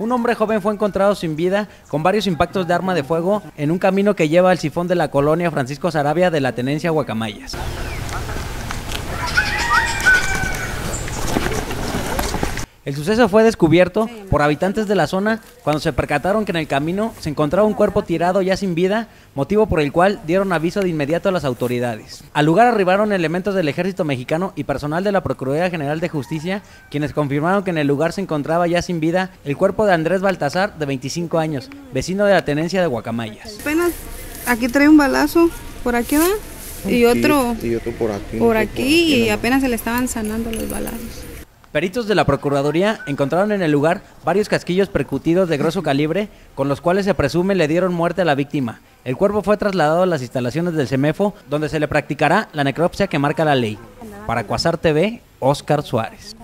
Un hombre joven fue encontrado sin vida con varios impactos de arma de fuego en un camino que lleva al sifón de la colonia Francisco Sarabia de la tenencia Guacamayas. El suceso fue descubierto por habitantes de la zona cuando se percataron que en el camino se encontraba un cuerpo tirado ya sin vida, motivo por el cual dieron aviso de inmediato a las autoridades. Al lugar arribaron elementos del ejército mexicano y personal de la Procuraduría General de Justicia, quienes confirmaron que en el lugar se encontraba ya sin vida el cuerpo de Andrés Baltasar, de 25 años, vecino de la tenencia de Guacamayas. Apenas aquí trae un balazo, por aquí va, y otro, y otro por aquí. por aquí, y apenas se le estaban sanando los balazos. Peritos de la Procuraduría encontraron en el lugar varios casquillos percutidos de grueso calibre, con los cuales se presume le dieron muerte a la víctima. El cuerpo fue trasladado a las instalaciones del CEMEFO, donde se le practicará la necropsia que marca la ley. Para Cuasar TV, Oscar Suárez.